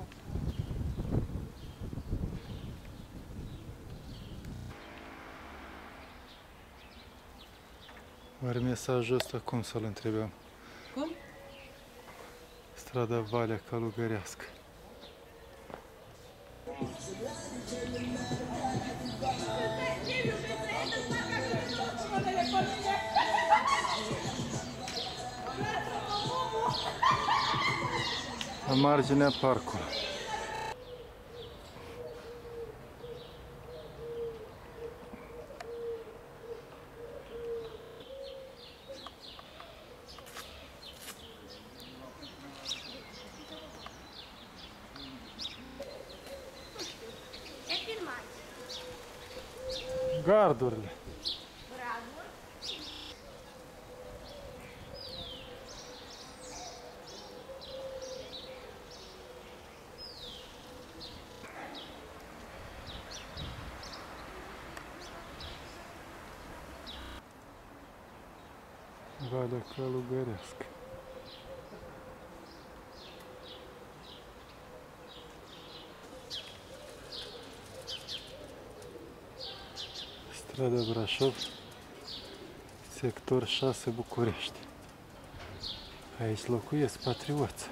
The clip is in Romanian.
Nu. Oare mesajul ăsta cum să-l întrebăm? Cum? Strada Valea Călugărească. La marginea margine parku. E Gardurile. Valea Călugărească. Strada Brașov, sector 6 București. Aici locuiesc patrioți.